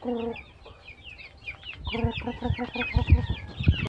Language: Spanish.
corre, corre.